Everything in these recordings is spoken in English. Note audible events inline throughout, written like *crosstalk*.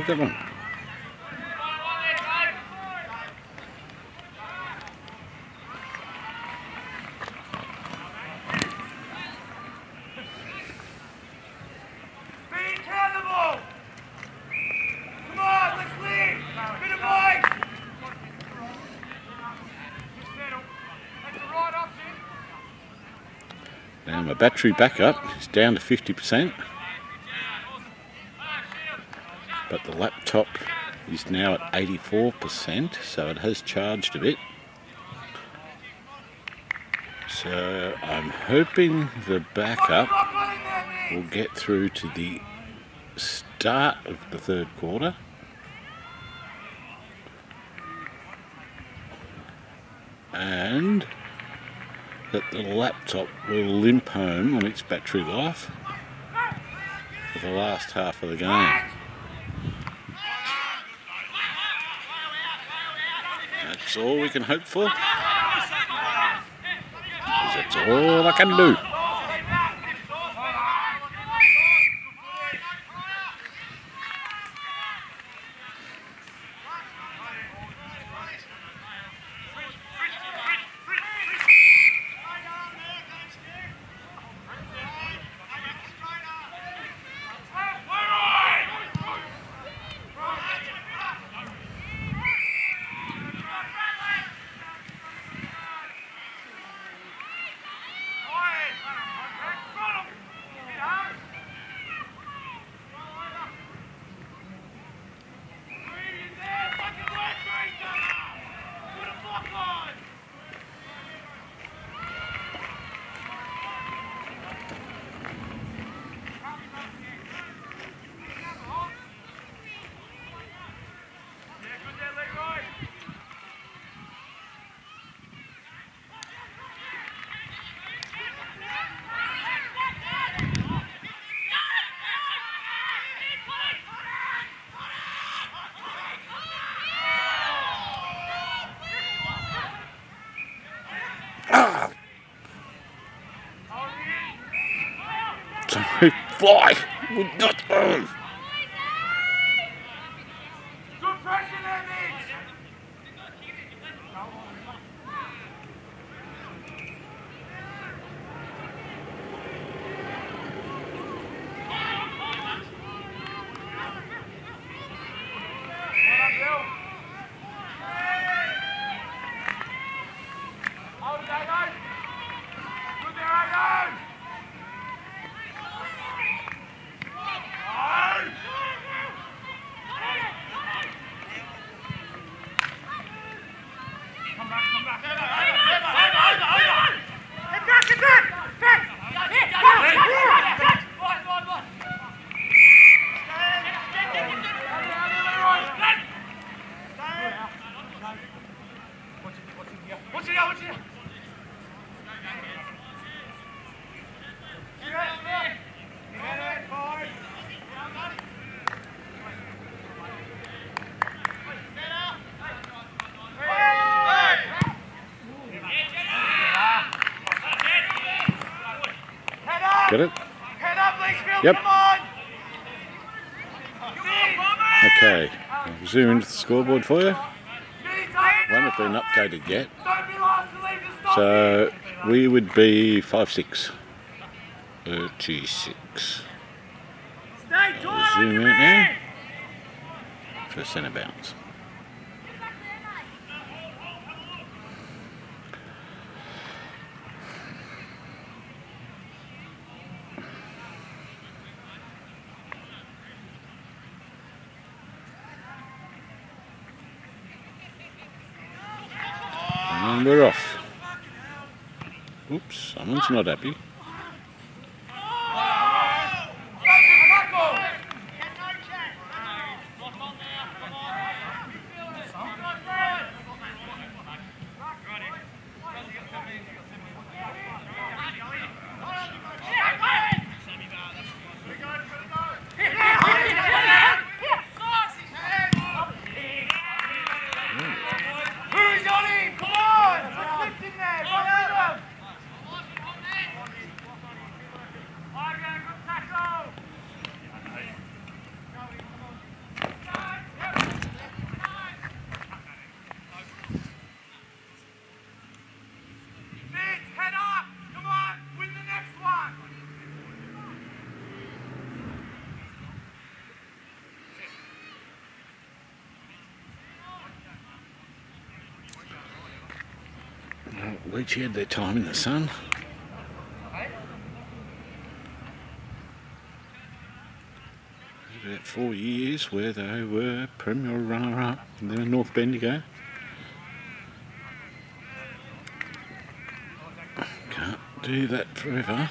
bag, that one. Now my battery backup is down to 50%. Laptop is now at 84%, so it has charged a bit. So I'm hoping the backup will get through to the start of the third quarter. And that the laptop will limp home on its battery life for the last half of the game. That's all we can hope for. That's all I can do. Fly! Would not on! Yep. Okay, I'll zoom into the scoreboard for you. Won't have been updated yet. So we would be 5-6. 36. I'll zoom in now for centre bounce. And we're off. Oops, someone's not happy. Who's on him? Come on! Let's lift him there! Go with him! Leachy had their time in the sun. About four years where they were Premier runner-up then North Bendigo. Can't do that forever.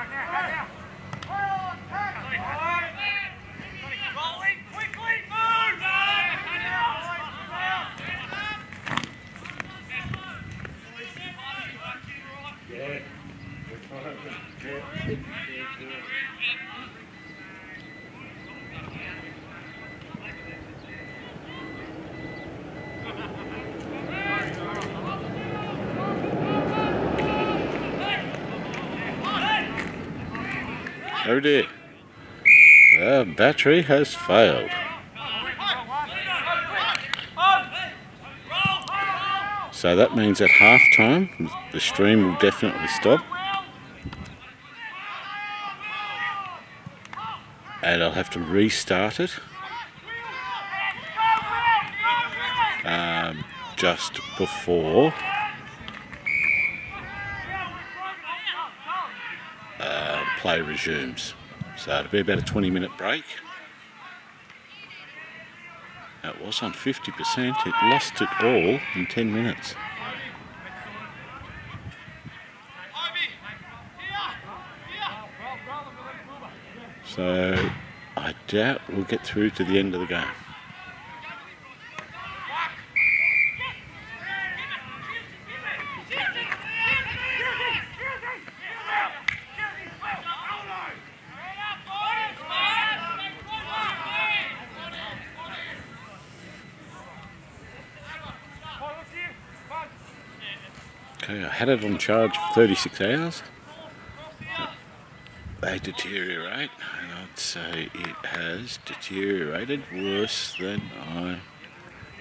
Yeah. Oh dear. The battery has failed. So that means at half time the stream will definitely stop. And I'll have to restart it. Um, just before play resumes. So it'll be about a 20 minute break. It was on 50%, it lost it all in 10 minutes. So I doubt we'll get through to the end of the game. Okay, I had it on charge for 36 hours. They deteriorate, and I'd say it has deteriorated worse than I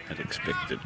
had expected.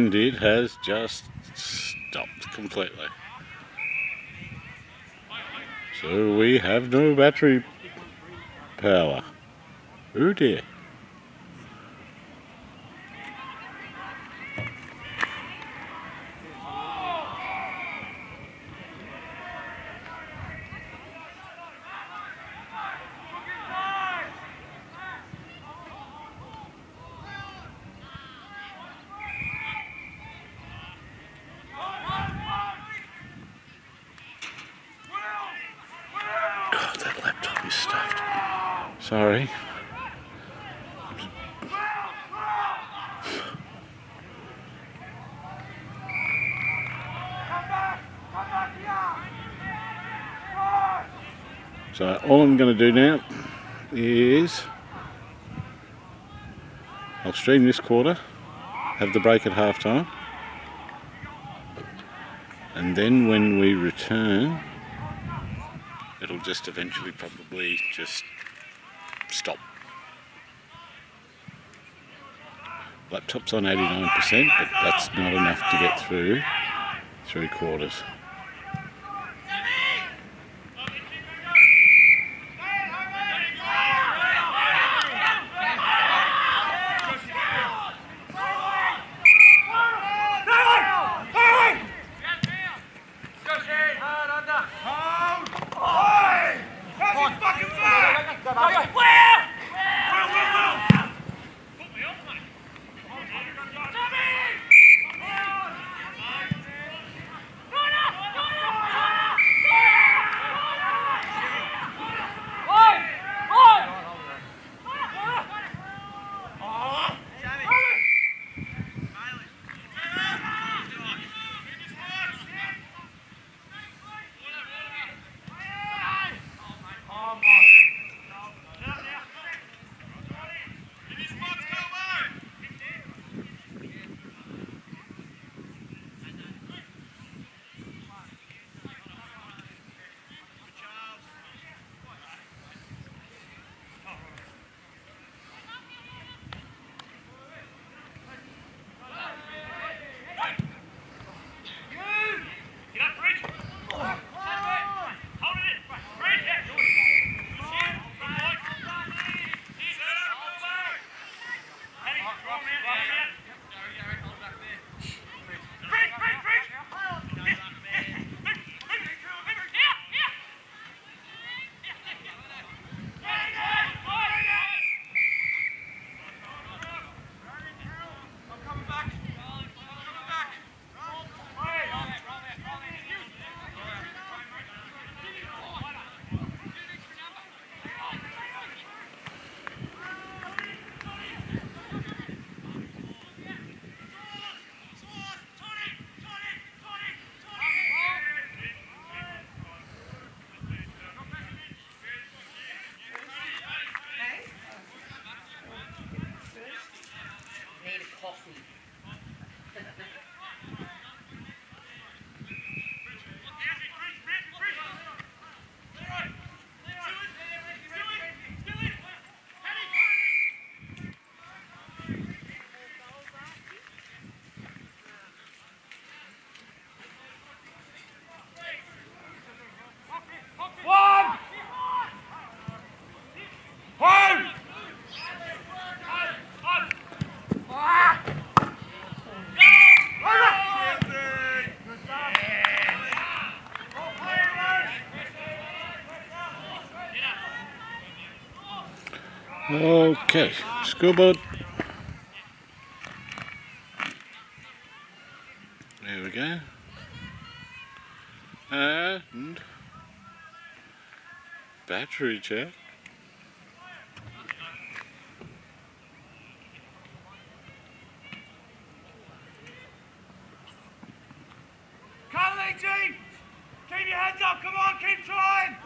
And it has just stopped completely. So we have no battery power. Oh dear. Sorry. So all I'm going to do now is I'll stream this quarter, have the break at half time, and then when we return it'll just eventually probably just stop. Laptop's on 89%, but that's not enough to get through three quarters. coffee. *laughs* Okay, scuba. There we go. And battery check. Come on! Keep your heads up, come on, keep trying!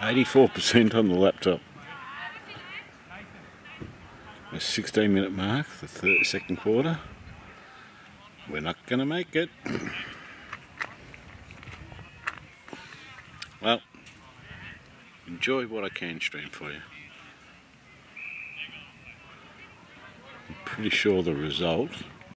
84% on the laptop. A 16 minute mark, the third, second quarter. We're not going to make it. *coughs* well, enjoy what I can stream for you. I'm pretty sure the result